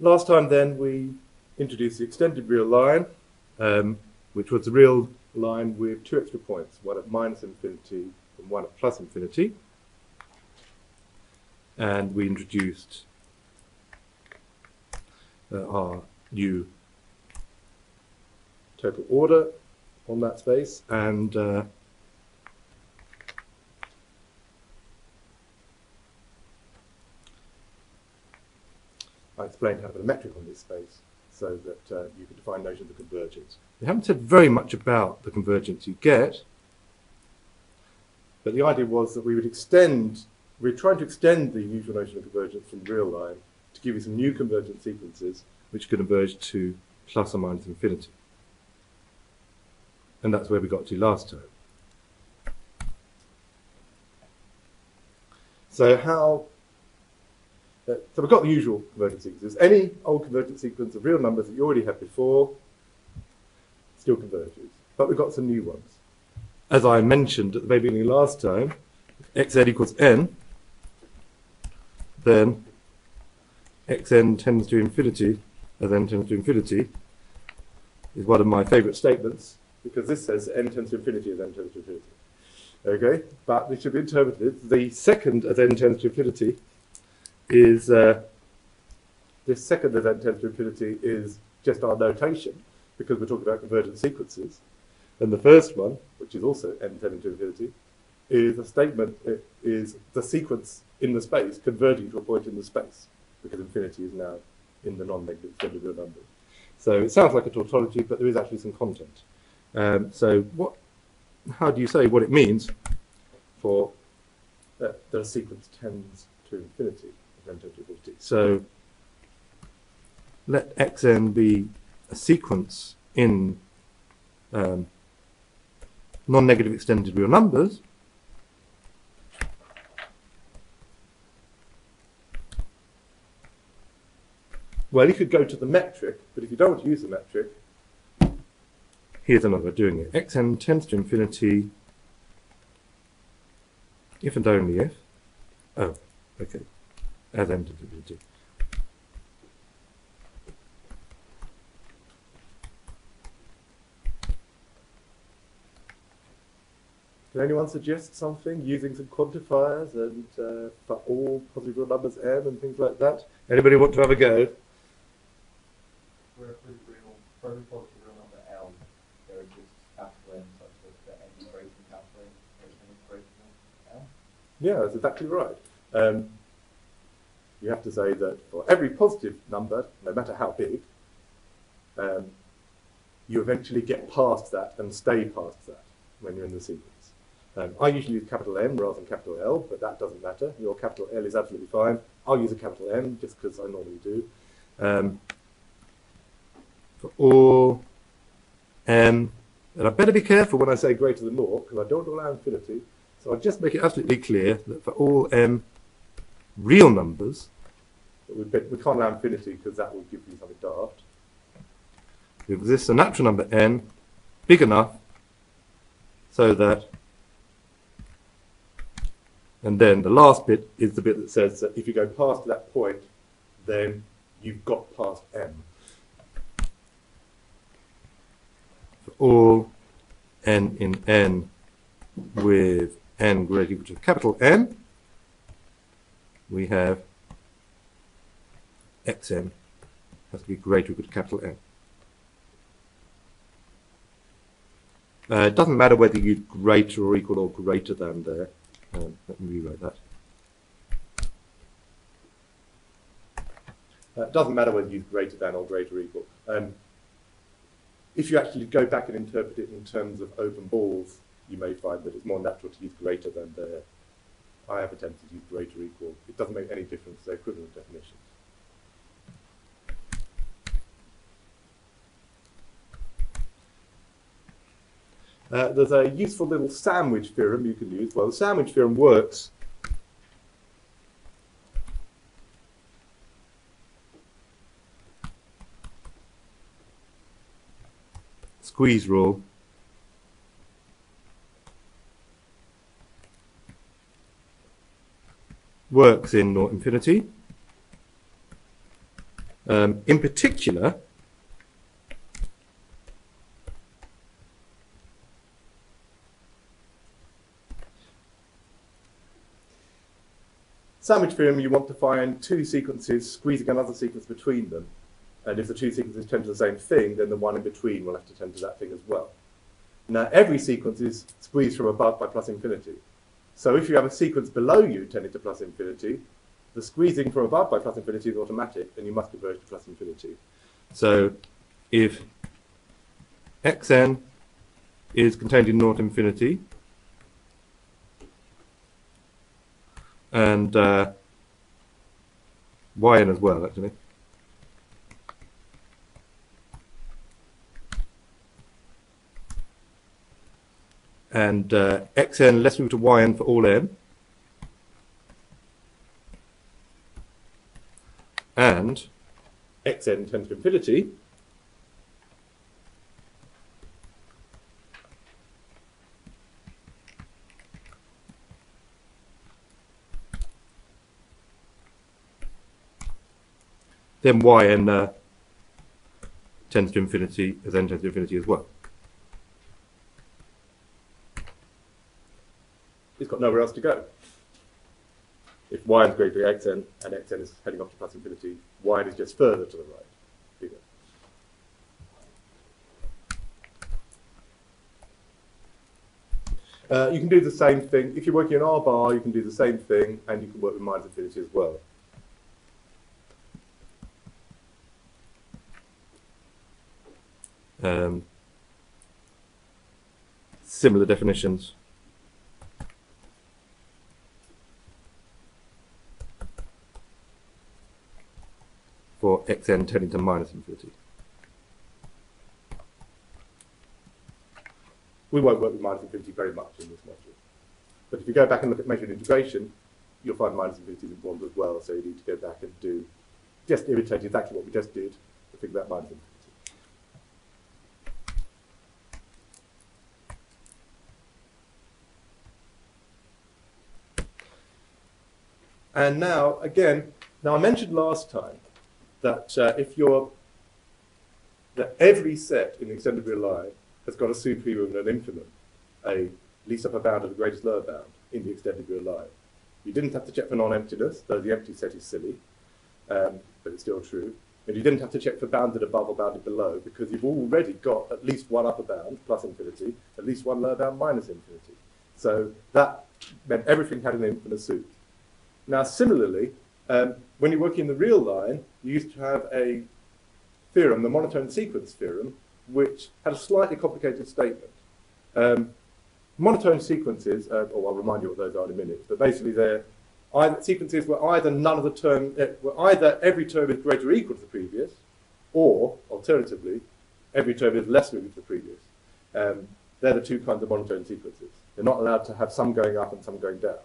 Last time then we introduced the extended real line, um, which was the real line with two extra points, one at minus infinity and one at plus infinity. And we introduced uh, our new total order on that space and uh, I explained how to put a metric on this space so that uh, you can define notions of convergence. We haven't said very much about the convergence you get, but the idea was that we would extend, we we're trying to extend the usual notion of convergence from real line to give you some new convergent sequences which could converge to plus or minus infinity. And that's where we got to last time. So how uh, so we've got the usual convergent sequences. Any old convergent sequence of real numbers that you already had before still converges. But we've got some new ones. As I mentioned at the very beginning last time, xn equals n, then xn tends to infinity as n tends to infinity is one of my favourite statements because this says n tends to infinity as n tends to infinity. Okay, but this should be interpreted. The second as n tends to infinity is uh, this second event tends to infinity is just our notation because we're talking about convergent sequences. And the first one, which is also n tending to infinity, is a statement, it is the sequence in the space converging to a point in the space because infinity is now in the non-negative extended real numbers. So it sounds like a tautology, but there is actually some content. Um, so what, how do you say what it means for uh, that a sequence tends to infinity? So let xn be a sequence in um, non-negative extended real numbers. Well, you could go to the metric, but if you don't want to use the metric, here's another doing it. xn tends to infinity if and only if. Oh, okay identity. Can anyone suggest something using some quantifiers and uh, for all positive real numbers n and things like that? Anybody want to have a go? For every real, for every positive real number L, there exists capital N such that the n is greater than capital N, is greater than L. Yeah, that's exactly right. Um, you have to say that for every positive number, no matter how big, um, you eventually get past that and stay past that when you're in the sequence. Um, I usually use capital M rather than capital L, but that doesn't matter. Your capital L is absolutely fine. I'll use a capital M just because I normally do. Um, for all M, and I better be careful when I say greater than naught because I don't allow infinity. So I'll just make it absolutely clear that for all M real numbers, we, we can't allow infinity because that will give you something daft. There exists a natural number n big enough so that, and then the last bit is the bit that says that if you go past that point, then you've got past m. For all n in n with n greater equal to capital N, we have xn has to be greater or equal to capital N. Uh, it doesn't matter whether you greater or equal or greater than there. Um, let me rewrite that. Uh, it doesn't matter whether you use greater than or greater or equal. Um, if you actually go back and interpret it in terms of open balls, you may find that it's more natural to use greater than there. I have a tendency to use greater or equal. It doesn't make any difference, they're equivalent definitions. Uh, there's a useful little sandwich theorem you can use. Well, the sandwich theorem works. Squeeze rule. Works in naught infinity. Um, in particular, sandwich theorem, you want to find two sequences squeezing another sequence between them. And if the two sequences tend to the same thing, then the one in between will have to tend to that thing as well. Now, every sequence is squeezed from above by plus infinity. So if you have a sequence below you tending to plus infinity, the squeezing from above by plus infinity is automatic, and you must converge to plus infinity. So if xn is contained in naught infinity, and uh, yn as well, actually. And uh, xn less equal to yn for all n. And xn tends to infinity. Then yn uh, tends to infinity as n tends to infinity as well. It's got nowhere else to go. If y is greater than xn and xn is heading off to plus infinity, yn is just further to the right. Uh, you can do the same thing. If you're working in R bar, you can do the same thing, and you can work with minus infinity as well. Um, similar definitions. for xn tending to minus infinity. We won't work with minus infinity very much in this module. But if you go back and look at measured integration, you'll find minus infinity is important as well, so you need to go back and do, just imitate exactly what we just did to figure out minus infinity. And now, again, now I mentioned last time that uh, if you're, that every set in the extended real line has got a supremum and an infimum, a least upper bound and a greatest lower bound in the extended real line. You didn't have to check for non-emptiness, though the empty set is silly, um, but it's still true. And you didn't have to check for bounded above or bounded below because you've already got at least one upper bound plus infinity, at least one lower bound minus infinity. So that meant everything had an infinite suit. Now, similarly, um, when you work in the real line, you used to have a theorem, the monotone sequence theorem, which had a slightly complicated statement. Um, monotone sequences, uh, or I'll remind you what those are in a minute, but basically they're either, sequences where either none of the term, uh, where either every term is greater or equal to the previous, or alternatively, every term is less equal to the previous. Um, they're the two kinds of monotone sequences. They're not allowed to have some going up and some going down.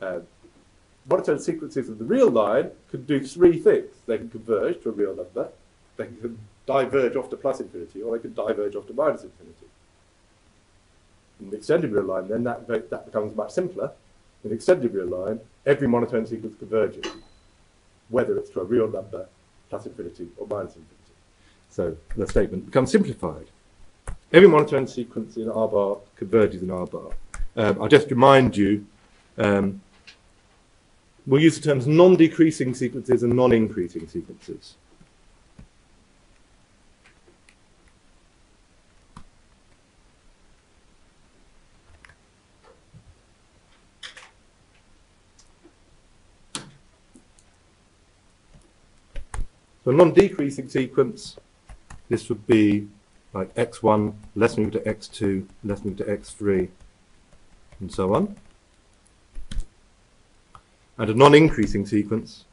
Uh, monotone sequences of the real line can do three things. They can converge to a real number, they can diverge off to plus infinity, or they can diverge off to minus infinity. In the extended real line, then that, that becomes much simpler. In the extended real line, every monotone sequence converges, whether it's to a real number, plus infinity, or minus infinity. So the statement becomes simplified. Every monotone sequence in R bar converges in R bar. Um, I'll just remind you um, We'll use the terms non-decreasing sequences and non-increasing sequences. So a non-decreasing sequence, this would be like x1 less than equal to x2 less than equal to x3 and so on and a non-increasing sequence.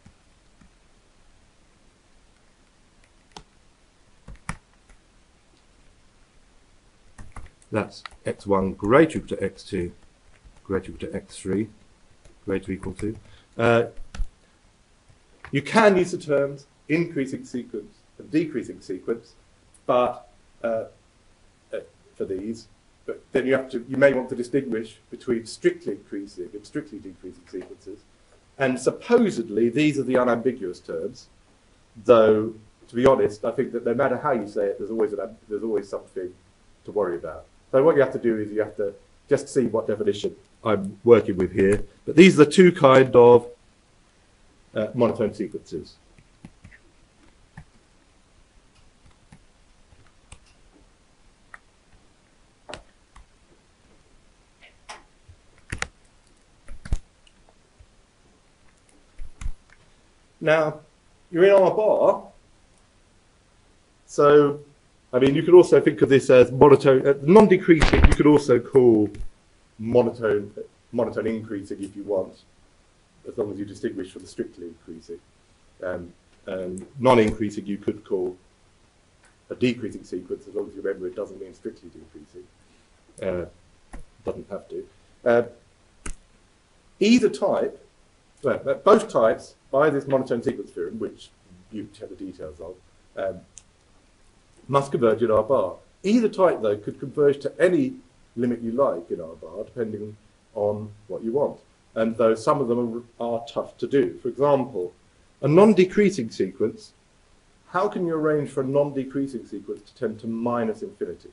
That's x1 greater equal to x2 greater equal to x3 greater equal to? Uh, you can use the terms increasing sequence and decreasing sequence but uh, uh, for these but then you have to you may want to distinguish between strictly increasing and strictly decreasing sequences and supposedly, these are the unambiguous terms. though, to be honest, I think that no matter how you say it, there's always, an, there's always something to worry about. So what you have to do is you have to just see what definition I'm working with here. But these are the two kind of uh, monotone sequences. Now, you're in R bar, so I mean, you could also think of this as monotone, uh, non-decreasing. You could also call monotone monotone increasing if you want, as long as you distinguish from the strictly increasing. Um, and non-increasing you could call a decreasing sequence, as long as you remember it doesn't mean strictly decreasing. Uh, doesn't have to. Uh, either type, well, both types, by this monotone sequence theorem, which you have the details of, um, must converge in R bar. Either type, though, could converge to any limit you like in R bar, depending on what you want. And though some of them are, are tough to do. For example, a non-decreasing sequence, how can you arrange for a non-decreasing sequence to tend to minus infinity?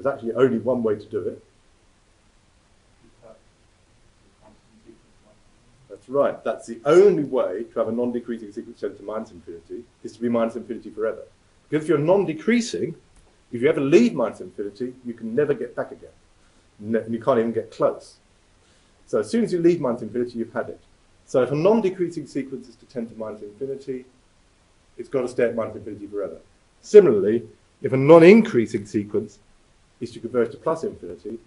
There's actually only one way to do it, That's right. That's the only way to have a non-decreasing sequence to minus infinity is to be minus infinity forever. Because if you're non-decreasing, if you ever leave minus infinity, you can never get back again. and you can't even get close. So as soon as you leave minus infinity, you've had it. So if a non-decreasing sequence is to tend to minus infinity, it's got to stay at minus infinity forever. Similarly, if a non-increasing sequence is to converge to plus infinity,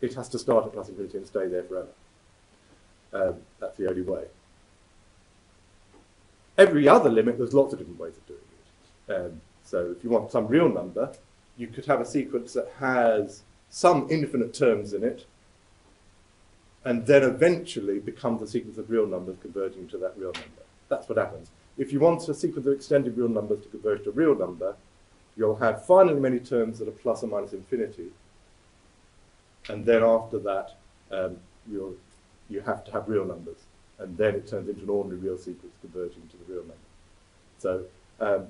it has to start at plus infinity and stay there forever. Um, that's the only way. Every other limit, there's lots of different ways of doing it. Um, so if you want some real number, you could have a sequence that has some infinite terms in it, and then eventually becomes a sequence of real numbers converging to that real number. That's what happens. If you want a sequence of extended real numbers to converge to a real number, you'll have finally many terms that are plus or minus infinity, and then after that, um, you'll you have to have real numbers. And then it turns into an ordinary real sequence converging to the real number. So, um,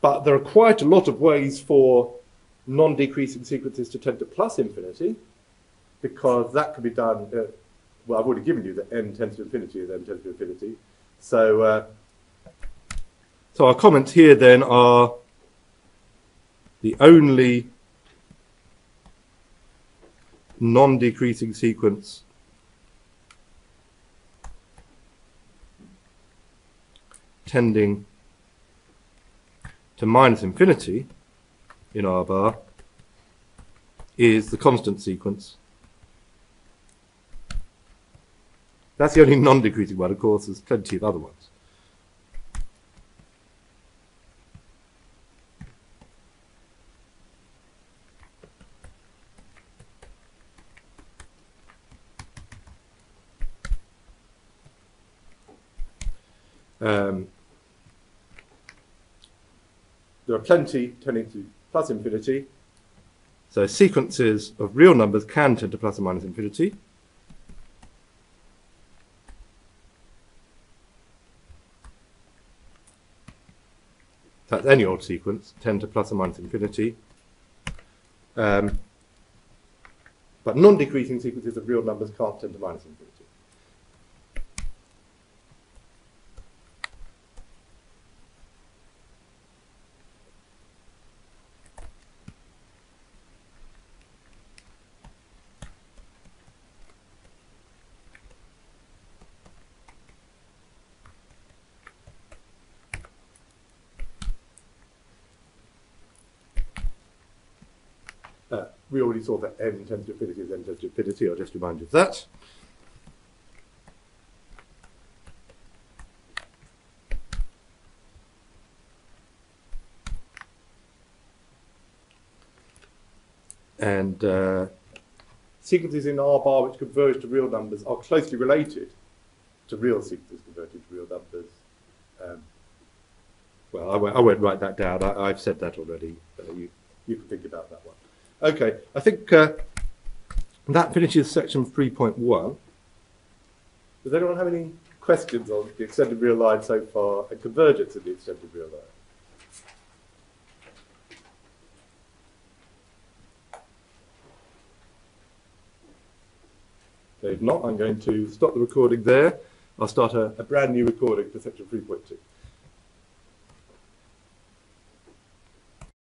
but there are quite a lot of ways for non-decreasing sequences to tend to plus infinity, because that can be done. Uh, well, I've already given you that n tends to infinity is n tends to infinity. So, uh, so our comments here then are the only non-decreasing sequence tending to minus infinity in R bar is the constant sequence. That's the only non-decreasing one, of course, there's plenty of other ones. Um, there are plenty tending to plus infinity. So sequences of real numbers can tend to plus or minus infinity. That's any odd sequence, tend to plus or minus infinity. Um, but non-decreasing sequences of real numbers can't tend to minus infinity. We already saw that n tends to infinity is n infinity. I'll just remind you of that. And uh, sequences in R bar which converge to real numbers are closely related to real sequences converted to real numbers. Um, well, I won't, I won't, write that down. I, have said that already. Uh, you, you can think about that one. Okay, I think uh, that finishes section 3.1. Does anyone have any questions on the extended real line so far and convergence in the extended real line? Okay, if not, I'm going to stop the recording there. I'll start a, a brand new recording for section 3.2.